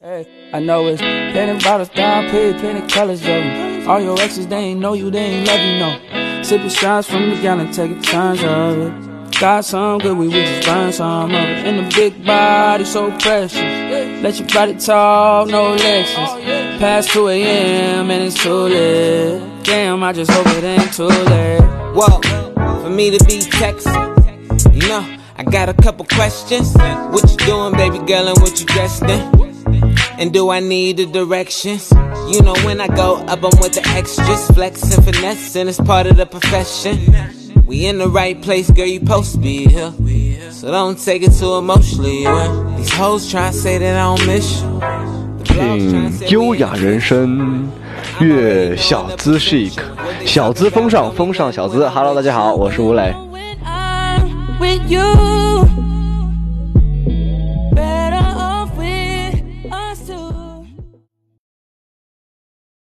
Hey, I know it's plenty bottles down, pig, plenty colors of them. All your exes, they ain't know you, they ain't love you, no. Sipping shots from the gallon, taking turns of it. Got some good, we, just burn some of it. And the big body so precious. Let your body talk, no lessons. Past 2 a.m. and it's too late. Damn, I just hope it ain't too late. Well, for me to be texting, you know, I got a couple questions. What you doing, baby girl, and what you dressed in? And do I need the directions? You know when I go up, I'm with the extras, flex and finesse, and it's part of the profession. We in the right place, girl, you supposed to be here. So don't take it too emotionally, well. These hoes try to say that I don't miss you. The blogs 听 tryna say 优 we 雅人生，悦小资 chic，小资风尚，风尚小资。Hello，大家好，我是吴磊。